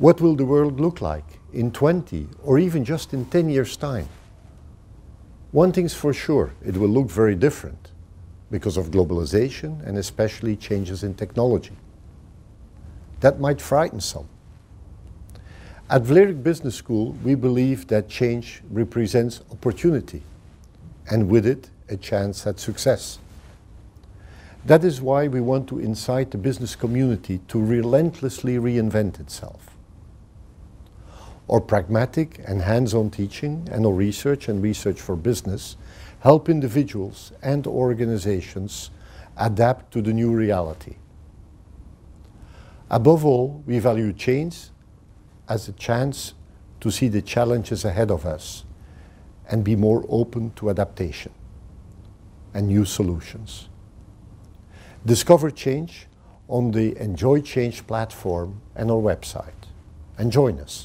What will the world look like in 20 or even just in 10 years' time? One thing's for sure, it will look very different because of globalization and especially changes in technology. That might frighten some. At Vlerick Business School, we believe that change represents opportunity and with it, a chance at success. That is why we want to incite the business community to relentlessly reinvent itself. Our pragmatic and hands-on teaching and our research and research for business help individuals and organizations adapt to the new reality. Above all, we value change as a chance to see the challenges ahead of us and be more open to adaptation and new solutions. Discover change on the Enjoy Change platform and our website and join us.